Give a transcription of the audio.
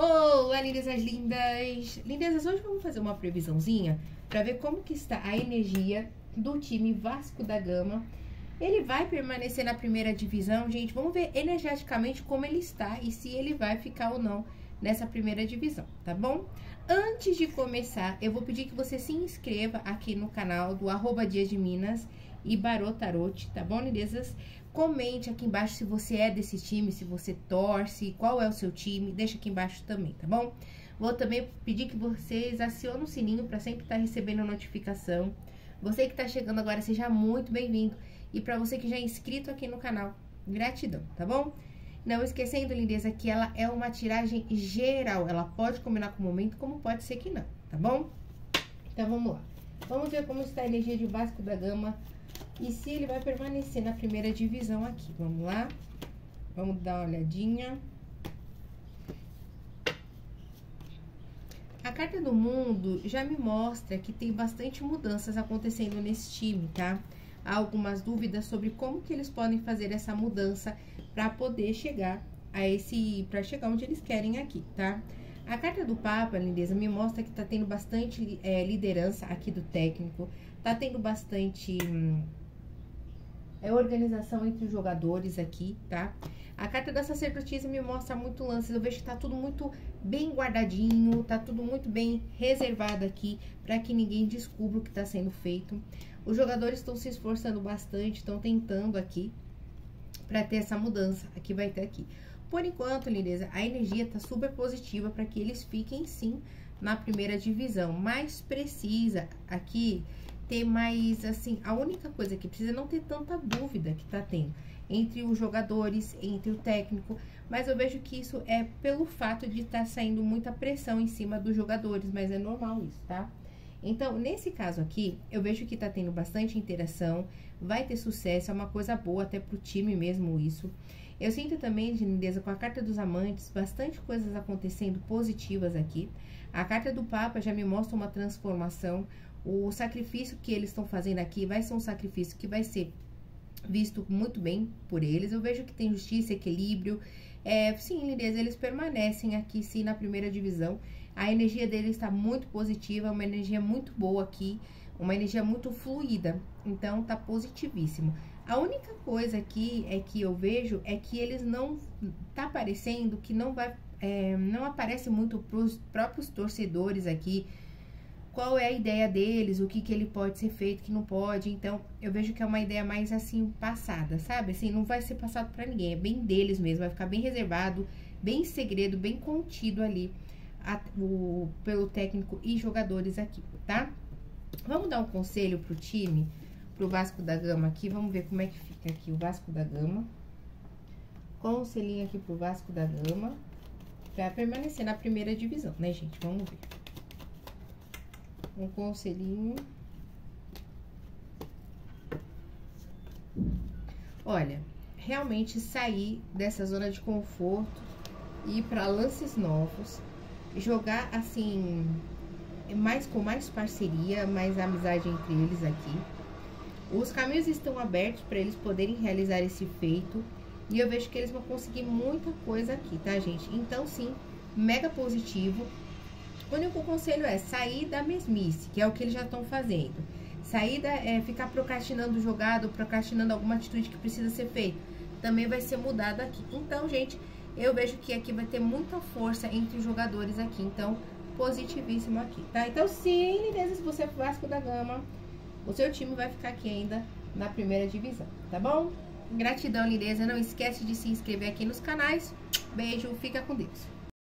Olá, lindezas lindas! Lindezas, hoje vamos fazer uma previsãozinha para ver como que está a energia do time Vasco da Gama. Ele vai permanecer na primeira divisão, gente. Vamos ver energeticamente como ele está e se ele vai ficar ou não nessa primeira divisão, tá bom? Antes de começar, eu vou pedir que você se inscreva aqui no canal do arroba Dia de Minas e Barô Tarot, tá bom, lindezas? Comente aqui embaixo se você é desse time, se você torce, qual é o seu time, deixa aqui embaixo também, tá bom? Vou também pedir que vocês acionem o sininho para sempre estar tá recebendo a notificação. Você que está chegando agora, seja muito bem-vindo. E para você que já é inscrito aqui no canal, gratidão, tá bom? Não esquecendo, lindeza, que ela é uma tiragem geral. Ela pode combinar com o momento, como pode ser que não, tá bom? Então, vamos lá. Vamos ver como está a energia de Vasco da Gama e se ele vai permanecer na primeira divisão aqui. Vamos lá? Vamos dar uma olhadinha. A carta do mundo já me mostra que tem bastante mudanças acontecendo nesse time, tá? Há algumas dúvidas sobre como que eles podem fazer essa mudança para poder chegar a esse, para chegar onde eles querem aqui, tá? A carta do Papa, lindeza, me mostra que tá tendo bastante é, liderança aqui do técnico, tá tendo bastante hum, é organização entre os jogadores aqui, tá? A carta da sacerdotisa me mostra muito lances. Eu vejo que tá tudo muito bem guardadinho, tá tudo muito bem reservado aqui para que ninguém descubra o que tá sendo feito. Os jogadores estão se esforçando bastante, estão tentando aqui para ter essa mudança. Aqui vai ter aqui. Por enquanto, lindeza, a energia tá super positiva para que eles fiquem sim na primeira divisão. Mais precisa aqui ter mais, assim, a única coisa que precisa é não ter tanta dúvida que tá tendo entre os jogadores, entre o técnico, mas eu vejo que isso é pelo fato de estar tá saindo muita pressão em cima dos jogadores, mas é normal isso, tá? Então, nesse caso aqui, eu vejo que tá tendo bastante interação, vai ter sucesso, é uma coisa boa até pro time mesmo isso. Eu sinto também, de lindeza, com a carta dos amantes, bastante coisas acontecendo positivas aqui. A carta do Papa já me mostra uma transformação, o sacrifício que eles estão fazendo aqui vai ser um sacrifício que vai ser visto muito bem por eles. Eu vejo que tem justiça, equilíbrio. É, sim, lindeza, eles permanecem aqui sim na primeira divisão. A energia deles está muito positiva, uma energia muito boa aqui, uma energia muito fluida. Então, tá positivíssimo. A única coisa aqui é que eu vejo é que eles não tá parecendo que não vai é, não aparece muito para os próprios torcedores aqui qual é a ideia deles, o que, que ele pode ser feito, que não pode. Então, eu vejo que é uma ideia mais assim, passada, sabe? Assim, não vai ser passado para ninguém, é bem deles mesmo, vai ficar bem reservado, bem segredo, bem contido ali a, o, pelo técnico e jogadores aqui, tá? Vamos dar um conselho pro time, pro Vasco da Gama aqui, vamos ver como é que fica aqui o Vasco da Gama. Conselhinho aqui pro Vasco da Gama, pra permanecer na primeira divisão, né, gente? Vamos ver um conselhinho. Olha, realmente sair dessa zona de conforto e ir para lances novos, jogar assim, mais com mais parceria, mais amizade entre eles aqui. Os caminhos estão abertos para eles poderem realizar esse feito e eu vejo que eles vão conseguir muita coisa aqui, tá, gente? Então, sim, mega positivo. O único conselho é sair da mesmice, que é o que eles já estão fazendo. Sair da, é ficar procrastinando jogado, procrastinando alguma atitude que precisa ser feita. Também vai ser mudado aqui. Então, gente, eu vejo que aqui vai ter muita força entre os jogadores aqui. Então, positivíssimo aqui, tá? Então, sim, lindeza, se você é Vasco da Gama, o seu time vai ficar aqui ainda na primeira divisão, tá bom? Gratidão, lindeza. Não esquece de se inscrever aqui nos canais. Beijo, fica com Deus.